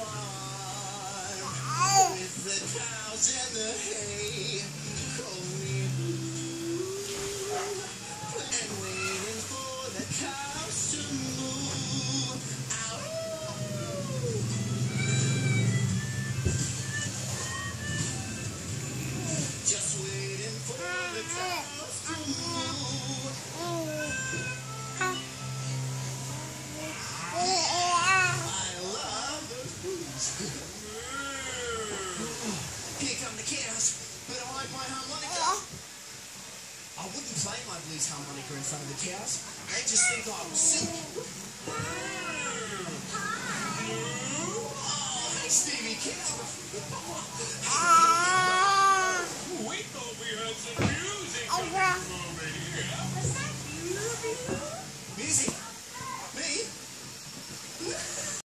farm Here come the cows, but I like my harmonica. I wouldn't play my blues harmonica in front of the cows. They just think I was sick. Oh, hey, Stevie Cow.